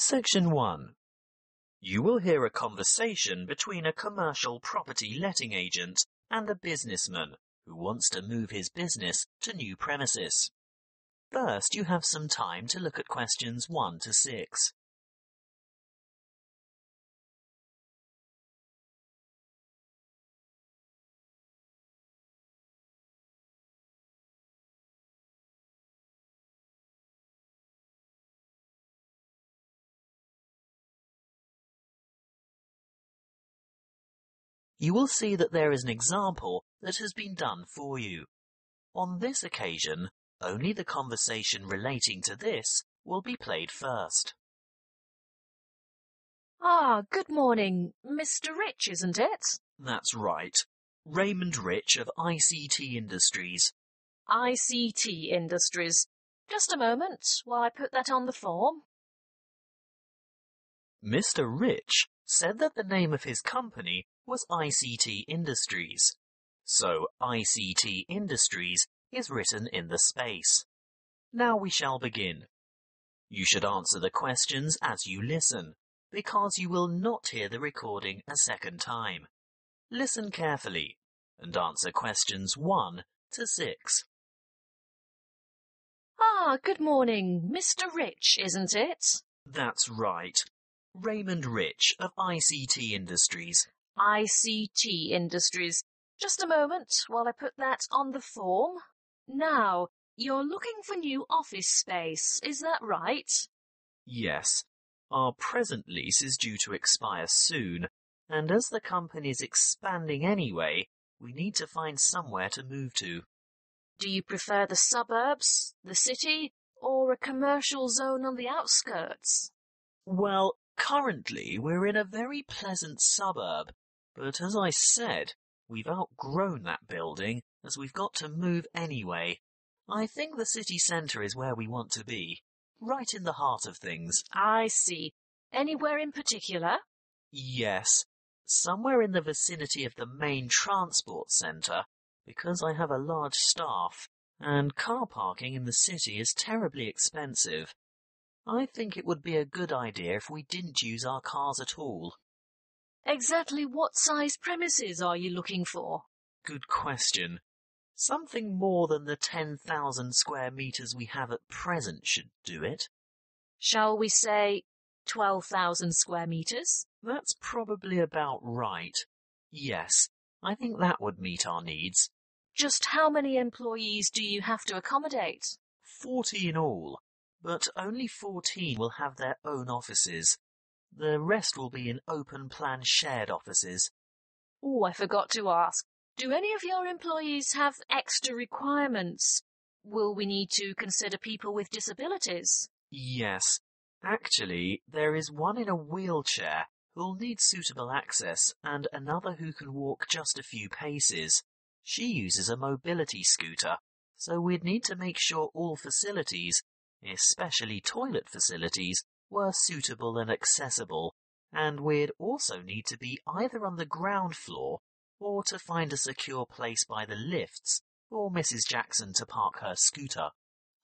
Section 1. You will hear a conversation between a commercial property letting agent and a businessman who wants to move his business to new premises. First, you have some time to look at questions 1 to 6. You will see that there is an example that has been done for you. On this occasion, only the conversation relating to this will be played first. Ah, good morning. Mr. Rich, isn't it? That's right. Raymond Rich of ICT Industries. ICT Industries. Just a moment while I put that on the form. Mr. Rich said that the name of his company was ICT Industries. So ICT Industries is written in the space. Now we shall begin. You should answer the questions as you listen, because you will not hear the recording a second time. Listen carefully and answer questions 1 to 6. Ah, good morning. Mr. Rich, isn't it? That's right. Raymond Rich of ICT Industries. ICT Industries. Just a moment while I put that on the form. Now, you're looking for new office space, is that right? Yes. Our present lease is due to expire soon, and as the company's expanding anyway, we need to find somewhere to move to. Do you prefer the suburbs, the city, or a commercial zone on the outskirts? Well, currently we're in a very pleasant suburb, but as I said, we've outgrown that building as we've got to move anyway. I think the city centre is where we want to be, right in the heart of things. I see. Anywhere in particular? Yes, somewhere in the vicinity of the main transport centre, because I have a large staff, and car parking in the city is terribly expensive. I think it would be a good idea if we didn't use our cars at all. Exactly what size premises are you looking for? Good question. Something more than the 10,000 square metres we have at present should do it. Shall we say 12,000 square metres? That's probably about right. Yes, I think that would meet our needs. Just how many employees do you have to accommodate? Forty in all, but only 14 will have their own offices. The rest will be in open plan shared offices. Oh, I forgot to ask. Do any of your employees have extra requirements? Will we need to consider people with disabilities? Yes. Actually, there is one in a wheelchair who'll need suitable access and another who can walk just a few paces. She uses a mobility scooter, so we'd need to make sure all facilities, especially toilet facilities, were suitable and accessible, and we'd also need to be either on the ground floor or to find a secure place by the lifts for Mrs. Jackson to park her scooter.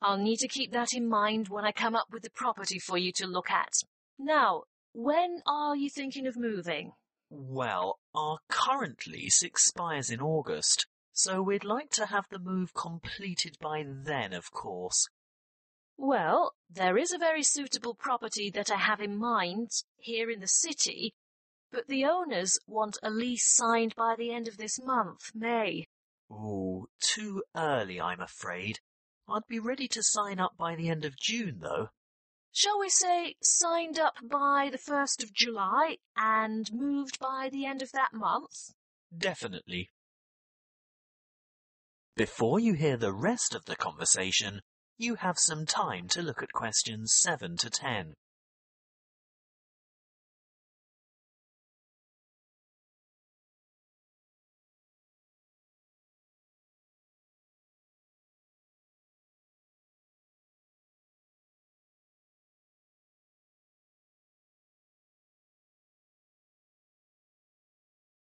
I'll need to keep that in mind when I come up with the property for you to look at. Now, when are you thinking of moving? Well, our current lease expires in August, so we'd like to have the move completed by then, of course. Well, there is a very suitable property that I have in mind here in the city, but the owners want a lease signed by the end of this month, May. Oh, too early, I'm afraid. I'd be ready to sign up by the end of June, though. Shall we say signed up by the 1st of July and moved by the end of that month? Definitely. Before you hear the rest of the conversation, you have some time to look at questions 7 to 10.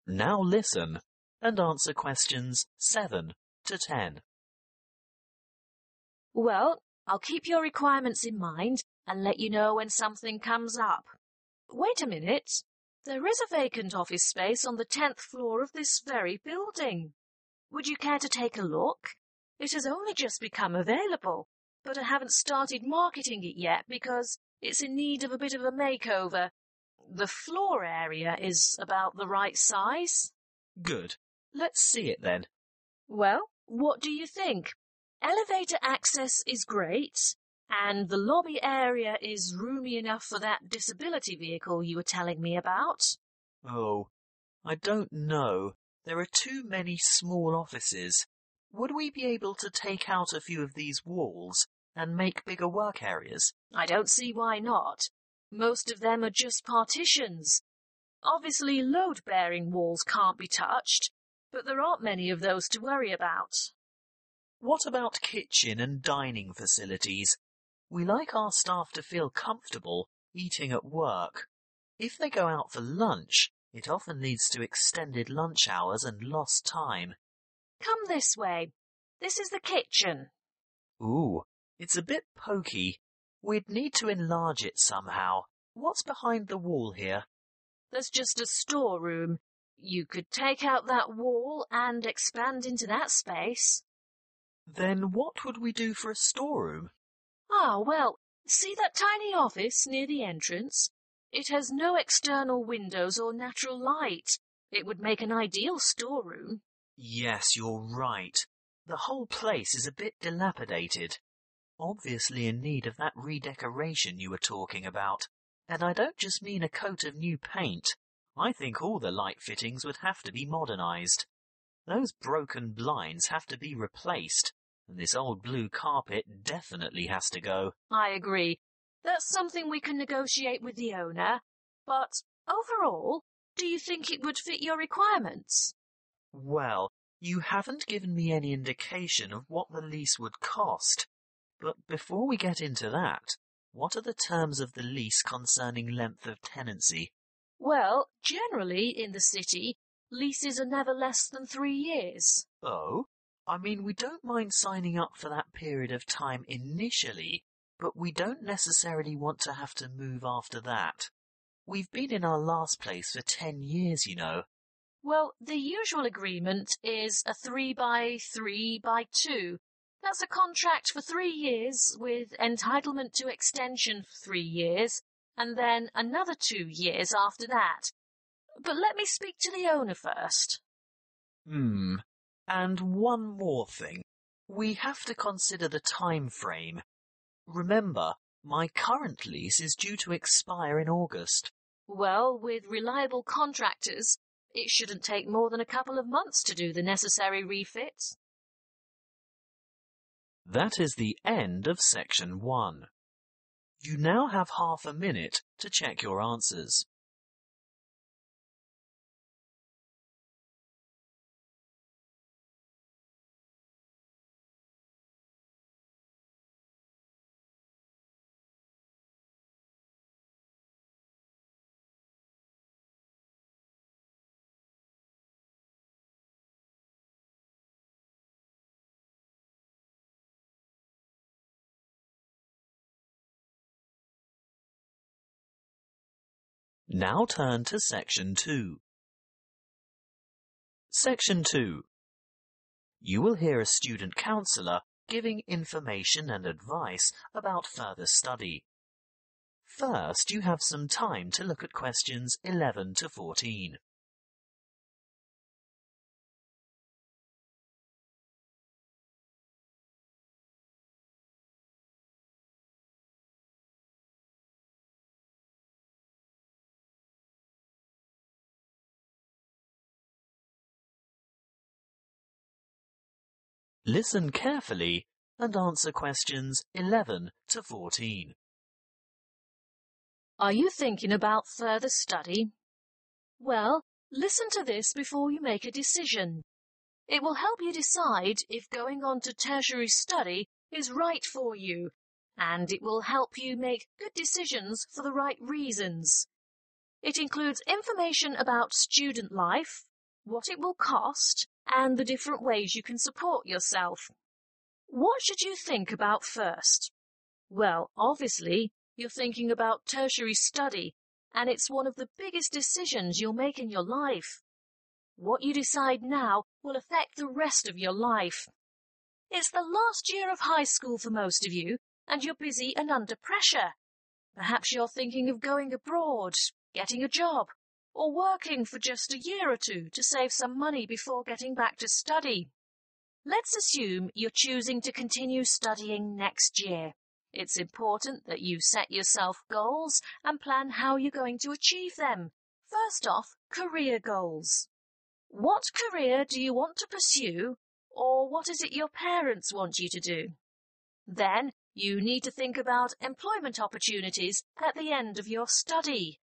Now listen and answer questions 7 to 10. Well, I'll keep your requirements in mind and let you know when something comes up. Wait a minute. There is a vacant office space on the tenth floor of this very building. Would you care to take a look? It has only just become available, but I haven't started marketing it yet because it's in need of a bit of a makeover. The floor area is about the right size. Good. Let's see it then. Well, what do you think? Elevator access is great, and the lobby area is roomy enough for that disability vehicle you were telling me about. Oh, I don't know. There are too many small offices. Would we be able to take out a few of these walls and make bigger work areas? I don't see why not. Most of them are just partitions. Obviously, load-bearing walls can't be touched, but there aren't many of those to worry about. What about kitchen and dining facilities? We like our staff to feel comfortable eating at work. If they go out for lunch, it often leads to extended lunch hours and lost time. Come this way. This is the kitchen. Ooh, it's a bit pokey. We'd need to enlarge it somehow. What's behind the wall here? There's just a storeroom. You could take out that wall and expand into that space. Then what would we do for a storeroom? Ah, well, see that tiny office near the entrance? It has no external windows or natural light. It would make an ideal storeroom. Yes, you're right. The whole place is a bit dilapidated. Obviously in need of that redecoration you were talking about. And I don't just mean a coat of new paint. I think all the light fittings would have to be modernized. Those broken blinds have to be replaced, this old blue carpet definitely has to go. I agree. That's something we can negotiate with the owner. But overall, do you think it would fit your requirements? Well, you haven't given me any indication of what the lease would cost. But before we get into that, what are the terms of the lease concerning length of tenancy? Well, generally in the city, leases are never less than three years. Oh? I mean, we don't mind signing up for that period of time initially, but we don't necessarily want to have to move after that. We've been in our last place for ten years, you know. Well, the usual agreement is a three by three by two. That's a contract for three years with entitlement to extension for three years and then another two years after that. But let me speak to the owner first. Hmm. And one more thing. We have to consider the time frame. Remember, my current lease is due to expire in August. Well, with reliable contractors, it shouldn't take more than a couple of months to do the necessary refits. That is the end of section one. You now have half a minute to check your answers. Now turn to section 2. Section 2. You will hear a student counsellor giving information and advice about further study. First, you have some time to look at questions 11 to 14. Listen carefully and answer questions 11 to 14. Are you thinking about further study? Well, listen to this before you make a decision. It will help you decide if going on to tertiary study is right for you, and it will help you make good decisions for the right reasons. It includes information about student life, what it will cost, and the different ways you can support yourself. What should you think about first? Well, obviously, you're thinking about tertiary study, and it's one of the biggest decisions you'll make in your life. What you decide now will affect the rest of your life. It's the last year of high school for most of you, and you're busy and under pressure. Perhaps you're thinking of going abroad, getting a job, or working for just a year or two to save some money before getting back to study. Let's assume you're choosing to continue studying next year. It's important that you set yourself goals and plan how you're going to achieve them. First off, career goals. What career do you want to pursue, or what is it your parents want you to do? Then you need to think about employment opportunities at the end of your study.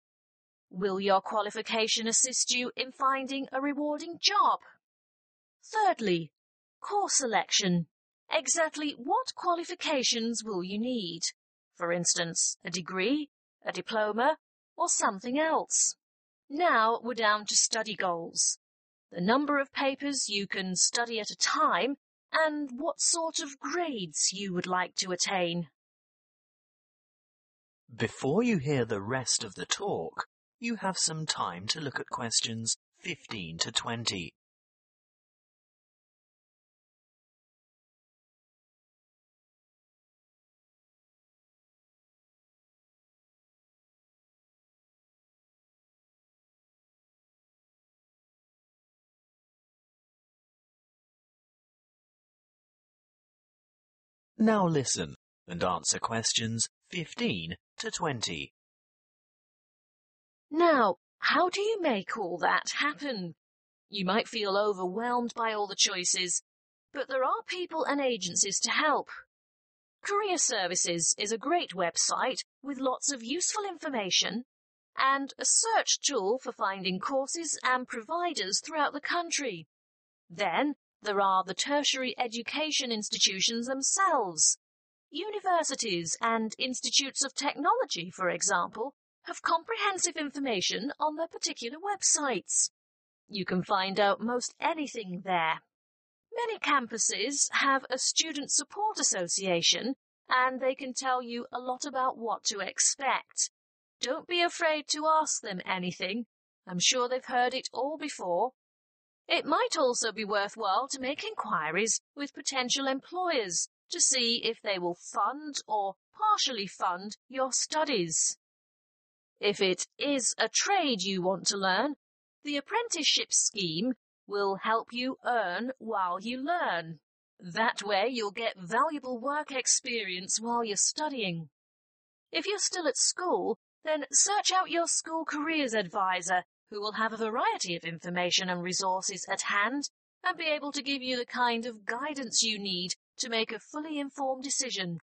Will your qualification assist you in finding a rewarding job? Thirdly, course selection. Exactly what qualifications will you need? For instance, a degree, a diploma, or something else. Now we're down to study goals. The number of papers you can study at a time and what sort of grades you would like to attain. Before you hear the rest of the talk, you have some time to look at questions 15 to 20. Now listen and answer questions 15 to 20. Now, how do you make all that happen? You might feel overwhelmed by all the choices, but there are people and agencies to help. Career Services is a great website with lots of useful information and a search tool for finding courses and providers throughout the country. Then there are the tertiary education institutions themselves. Universities and institutes of technology, for example, have comprehensive information on their particular websites. You can find out most anything there. Many campuses have a student support association and they can tell you a lot about what to expect. Don't be afraid to ask them anything. I'm sure they've heard it all before it might also be worthwhile to make inquiries with potential employers to see if they will fund or partially fund your studies. If it is a trade you want to learn, the apprenticeship scheme will help you earn while you learn. That way you'll get valuable work experience while you're studying. If you're still at school, then search out your school careers advisor who will have a variety of information and resources at hand and be able to give you the kind of guidance you need to make a fully informed decision.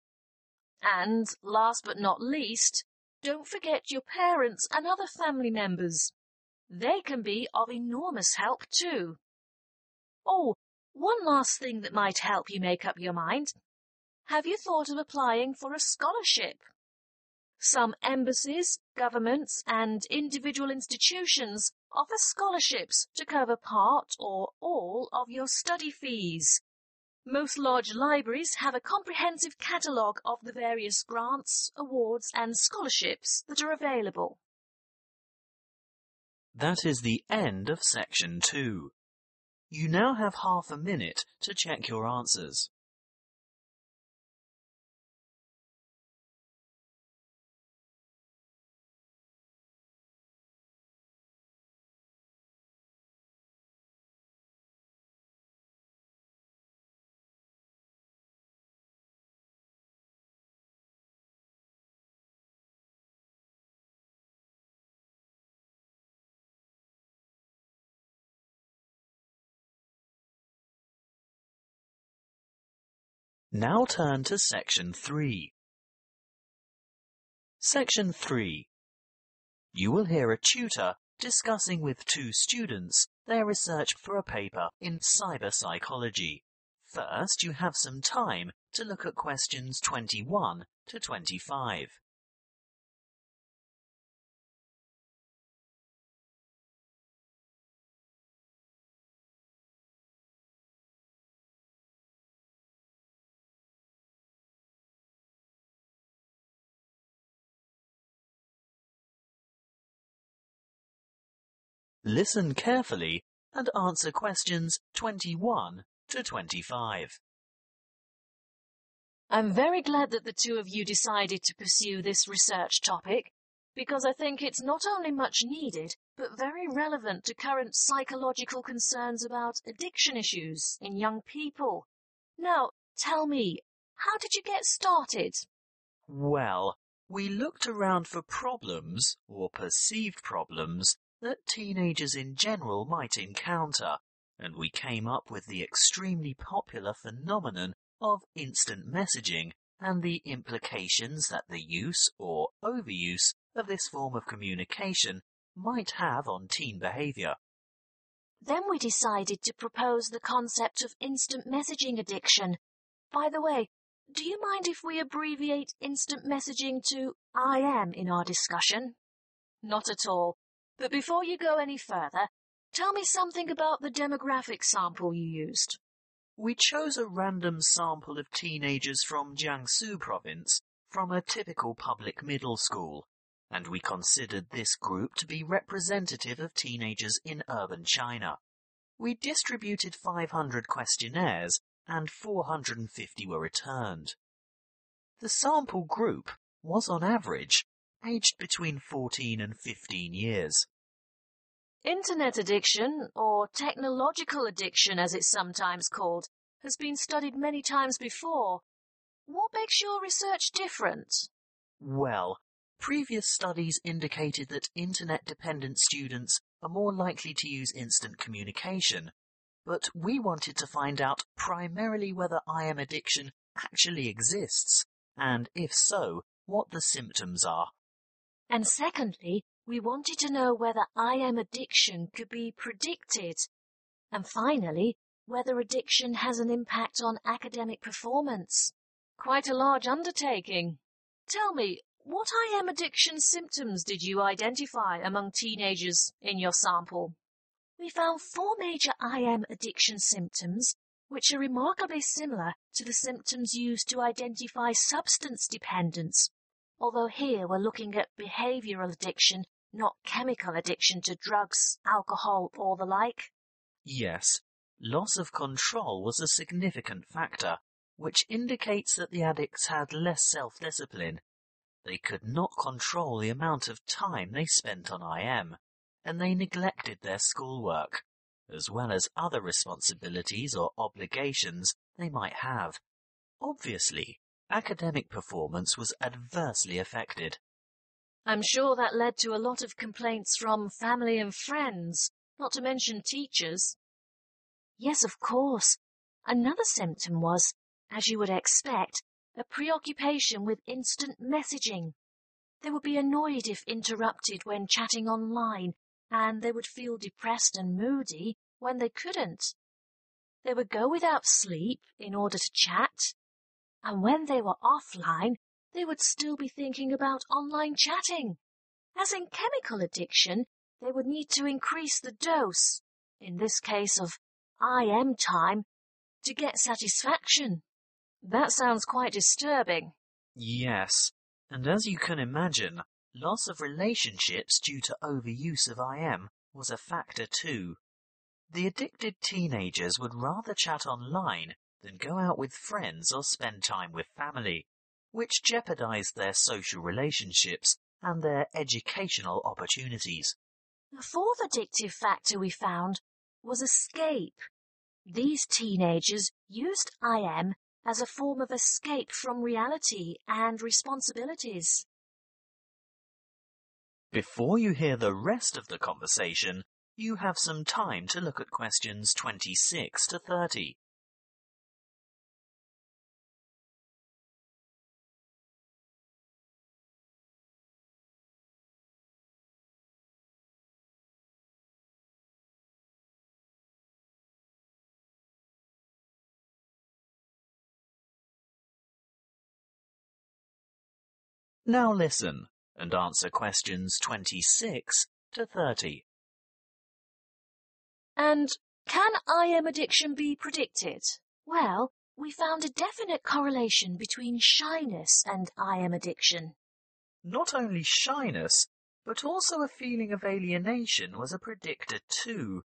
And last but not least, don't forget your parents and other family members. They can be of enormous help too. Oh, one last thing that might help you make up your mind. Have you thought of applying for a scholarship? Some embassies, governments, and individual institutions offer scholarships to cover part or all of your study fees. Most large libraries have a comprehensive catalogue of the various grants, awards, and scholarships that are available. That is the end of section two. You now have half a minute to check your answers. Now turn to section 3. Section 3. You will hear a tutor discussing with two students their research for a paper in cyber psychology. First, you have some time to look at questions 21 to 25. Listen carefully and answer questions 21 to 25. I'm very glad that the two of you decided to pursue this research topic because I think it's not only much needed, but very relevant to current psychological concerns about addiction issues in young people. Now, tell me, how did you get started? Well, we looked around for problems, or perceived problems, that teenagers in general might encounter, and we came up with the extremely popular phenomenon of instant messaging and the implications that the use or overuse of this form of communication might have on teen behavior. Then we decided to propose the concept of instant messaging addiction. By the way, do you mind if we abbreviate instant messaging to IM in our discussion? Not at all. But before you go any further, tell me something about the demographic sample you used. We chose a random sample of teenagers from Jiangsu province from a typical public middle school, and we considered this group to be representative of teenagers in urban China. We distributed 500 questionnaires and 450 were returned. The sample group was on average aged between 14 and 15 years. Internet addiction, or technological addiction as it's sometimes called, has been studied many times before. What makes your research different? Well, previous studies indicated that internet-dependent students are more likely to use instant communication, but we wanted to find out primarily whether IM addiction actually exists, and if so, what the symptoms are. And secondly, we wanted to know whether IM addiction could be predicted. And finally, whether addiction has an impact on academic performance. Quite a large undertaking. Tell me, what IM addiction symptoms did you identify among teenagers in your sample? We found four major IM addiction symptoms, which are remarkably similar to the symptoms used to identify substance dependence, although here we're looking at behavioral addiction not chemical addiction to drugs, alcohol, or the like? Yes, loss of control was a significant factor, which indicates that the addicts had less self-discipline. They could not control the amount of time they spent on IM, and they neglected their schoolwork, as well as other responsibilities or obligations they might have. Obviously, academic performance was adversely affected. I'm sure that led to a lot of complaints from family and friends, not to mention teachers. Yes, of course. Another symptom was, as you would expect, a preoccupation with instant messaging. They would be annoyed if interrupted when chatting online, and they would feel depressed and moody when they couldn't. They would go without sleep in order to chat, and when they were offline, they would still be thinking about online chatting. As in chemical addiction, they would need to increase the dose, in this case of IM time, to get satisfaction. That sounds quite disturbing. Yes, and as you can imagine, loss of relationships due to overuse of IM was a factor too. The addicted teenagers would rather chat online than go out with friends or spend time with family which jeopardized their social relationships and their educational opportunities. The fourth addictive factor we found was escape. These teenagers used IM as a form of escape from reality and responsibilities. Before you hear the rest of the conversation, you have some time to look at questions 26 to 30. Now listen and answer questions 26 to 30. And can IM addiction be predicted? Well, we found a definite correlation between shyness and IM addiction. Not only shyness, But also a feeling of alienation was a predictor too.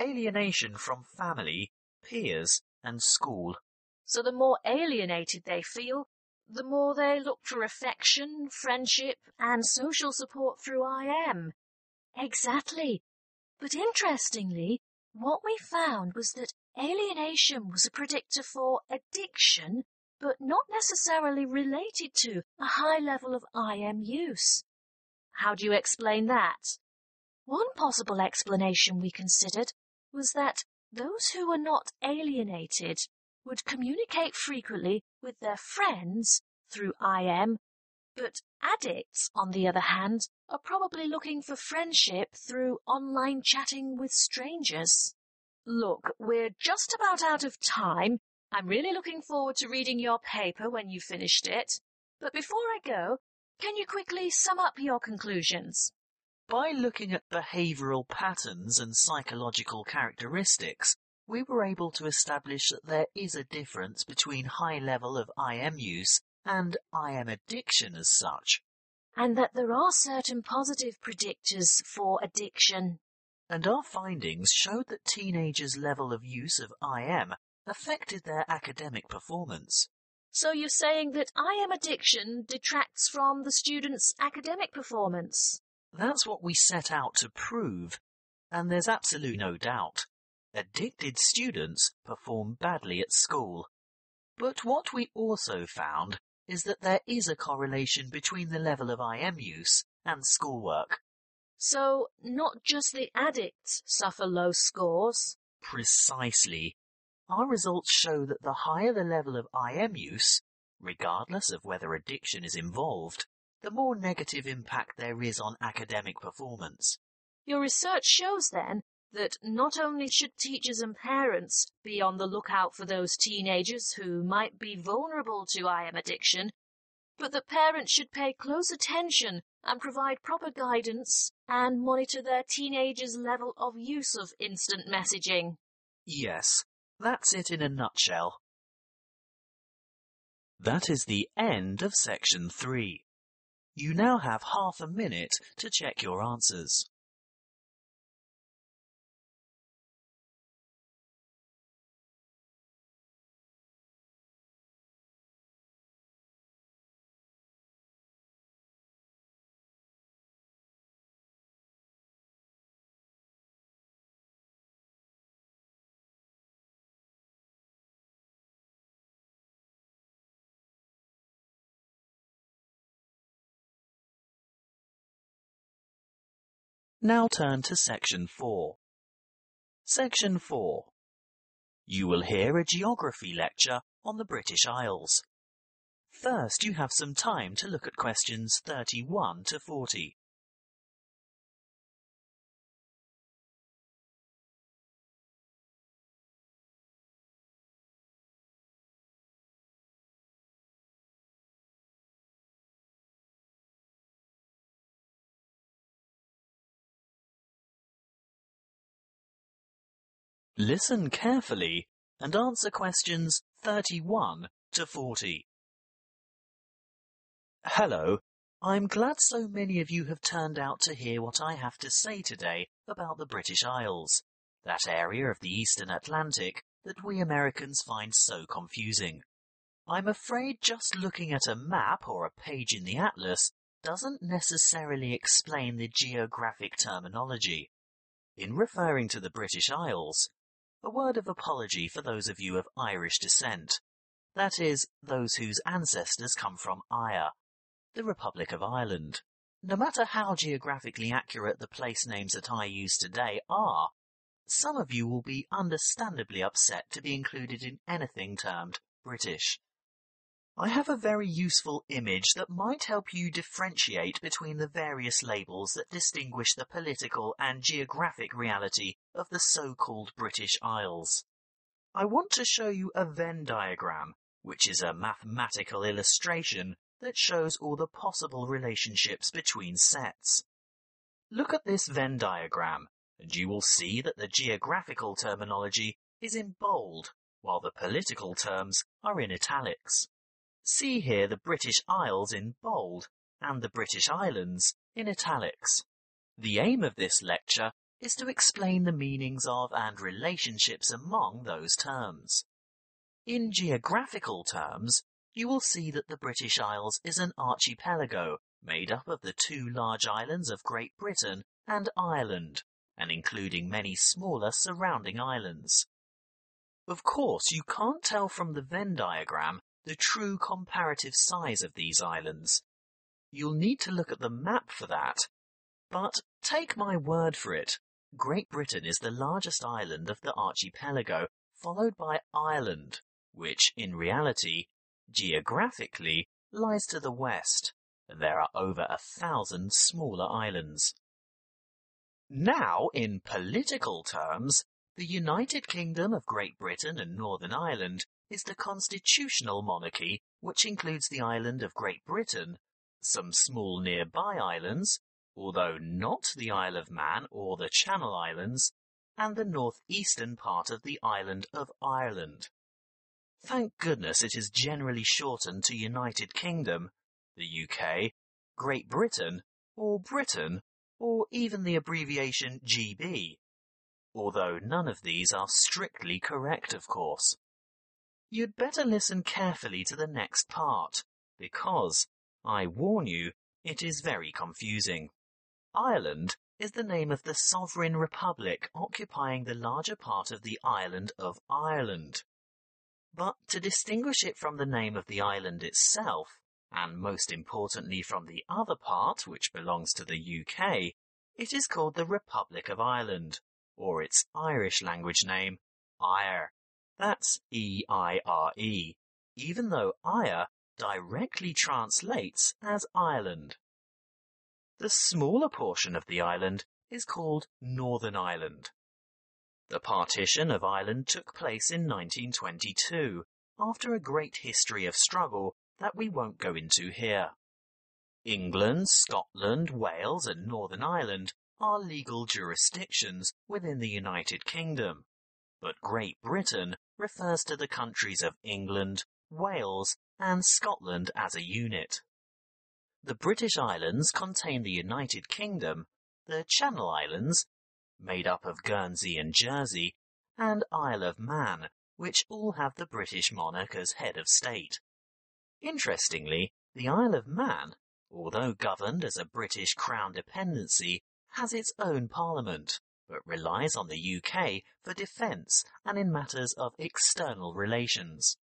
Alienation from family, peers, and school. So the more alienated they feel, the more they look for affection, friendship, and social support through IM. Exactly. But interestingly, what we found was that alienation was a predictor for addiction, but not necessarily related to a high level of IM use. How do you explain that? One possible explanation we considered was that those who were not alienated would communicate frequently with their friends through IM, but addicts, on the other hand, are probably looking for friendship through online chatting with strangers. Look, we're just about out of time. I'm really looking forward to reading your paper when you've finished it. But before I go, can you quickly sum up your conclusions? By looking at behavioral patterns and psychological characteristics, we were able to establish that there is a difference between high level of IM use and IM addiction as such. And that there are certain positive predictors for addiction. And our findings showed that teenagers' level of use of IM affected their academic performance. So you're saying that IM addiction detracts from the student's academic performance? That's what we set out to prove, and there's absolutely no doubt. Addicted students perform badly at school. But what we also found is that there is a correlation between the level of IM use and schoolwork. So, not just the addicts suffer low scores? Precisely. Our results show that the higher the level of IM use, regardless of whether addiction is involved, the more negative impact there is on academic performance. Your research shows then that not only should teachers and parents be on the lookout for those teenagers who might be vulnerable to IM addiction, but that parents should pay close attention and provide proper guidance and monitor their teenagers' level of use of instant messaging. Yes, that's it in a nutshell. That is the end of section three. You now have half a minute to check your answers. Now turn to section 4. Section 4. You will hear a geography lecture on the British Isles. First, you have some time to look at questions 31 to 40. Listen carefully and answer questions 31 to 40. Hello, I'm glad so many of you have turned out to hear what I have to say today about the British Isles, that area of the eastern Atlantic that we Americans find so confusing. I'm afraid just looking at a map or a page in the atlas doesn't necessarily explain the geographic terminology. In referring to the British Isles, a word of apology for those of you of Irish descent. That is, those whose ancestors come from Eire, the Republic of Ireland. No matter how geographically accurate the place names that I use today are, some of you will be understandably upset to be included in anything termed British. I have a very useful image that might help you differentiate between the various labels that distinguish the political and geographic reality of the so-called British Isles. I want to show you a Venn diagram, which is a mathematical illustration that shows all the possible relationships between sets. Look at this Venn diagram, and you will see that the geographical terminology is in bold, while the political terms are in italics. See here the British Isles in bold and the British Islands in italics. The aim of this lecture is to explain the meanings of and relationships among those terms. In geographical terms, you will see that the British Isles is an archipelago made up of the two large islands of Great Britain and Ireland, and including many smaller surrounding islands. Of course, you can't tell from the Venn diagram the true comparative size of these islands. You'll need to look at the map for that. But take my word for it, Great Britain is the largest island of the archipelago, followed by Ireland, which in reality, geographically, lies to the west, and there are over a thousand smaller islands. Now, in political terms, the United Kingdom of Great Britain and Northern Ireland is the constitutional monarchy which includes the island of Great Britain, some small nearby islands, although not the Isle of Man or the Channel Islands, and the northeastern part of the island of Ireland. Thank goodness it is generally shortened to United Kingdom, the UK, Great Britain, or Britain, or even the abbreviation GB, although none of these are strictly correct, of course. You'd better listen carefully to the next part, because, I warn you, it is very confusing. Ireland is the name of the sovereign republic occupying the larger part of the island of Ireland. But to distinguish it from the name of the island itself, and most importantly from the other part which belongs to the UK, it is called the Republic of Ireland, or its Irish language name, Eire. That's E-I-R-E, even though Eire directly translates as Ireland. The smaller portion of the island is called Northern Ireland. The partition of Ireland took place in 1922, after a great history of struggle that we won't go into here. England, Scotland, Wales and Northern Ireland are legal jurisdictions within the United Kingdom, but Great Britain refers to the countries of England, Wales and Scotland as a unit. The British Islands contain the United Kingdom, the Channel Islands, made up of Guernsey and Jersey, and Isle of Man, which all have the British monarch as head of state. Interestingly, the Isle of Man, although governed as a British Crown dependency, has its own parliament, but relies on the UK for defence and in matters of external relations.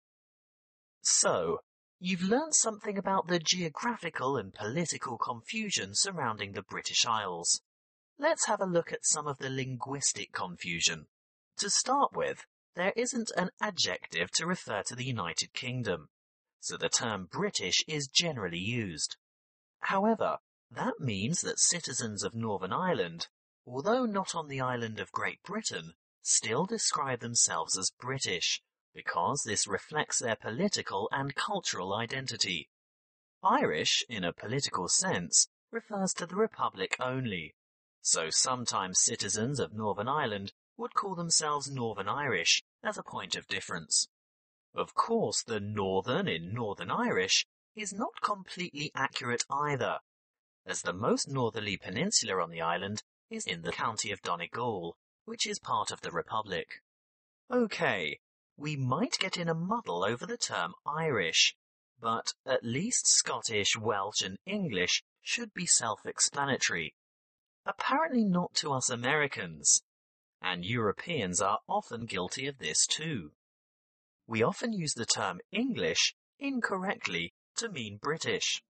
So, You've learned something about the geographical and political confusion surrounding the British Isles. Let's have a look at some of the linguistic confusion. To start with, there isn't an adjective to refer to the United Kingdom, so the term British is generally used. However, that means that citizens of Northern Ireland, although not on the island of Great Britain, still describe themselves as British, because this reflects their political and cultural identity. Irish, in a political sense, refers to the Republic only, so sometimes citizens of Northern Ireland would call themselves Northern Irish as a point of difference. Of course, the Northern in Northern Irish is not completely accurate either, as the most northerly peninsula on the island is in the county of Donegal, which is part of the Republic. Okay, we might get in a muddle over the term Irish, but at least Scottish, Welsh and English should be self-explanatory. Apparently not to us Americans, and Europeans are often guilty of this too. We often use the term English incorrectly to mean British.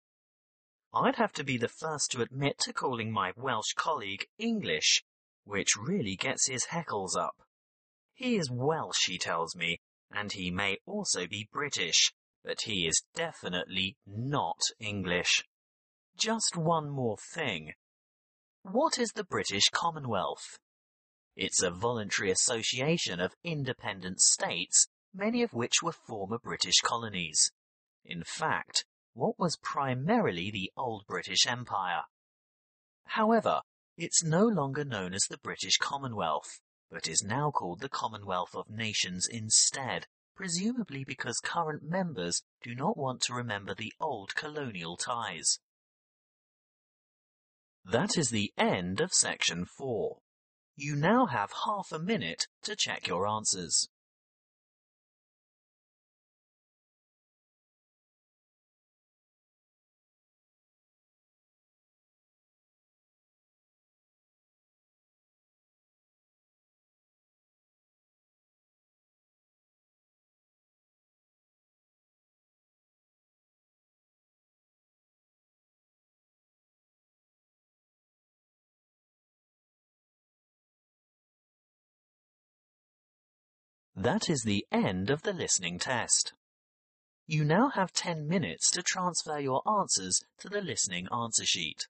I'd have to be the first to admit to calling my Welsh colleague English, which really gets his heckles up. He is Welsh, he tells me, and he may also be British, but he is definitely not English. Just one more thing. What is the British Commonwealth? It's a voluntary association of independent states, many of which were former British colonies. In fact, what was primarily the old British Empire. However, it's no longer known as the British Commonwealth but is now called the Commonwealth of Nations instead, presumably because current members do not want to remember the old colonial ties. That is the end of section 4. You now have half a minute to check your answers. That is the end of the listening test. You now have 10 minutes to transfer your answers to the listening answer sheet.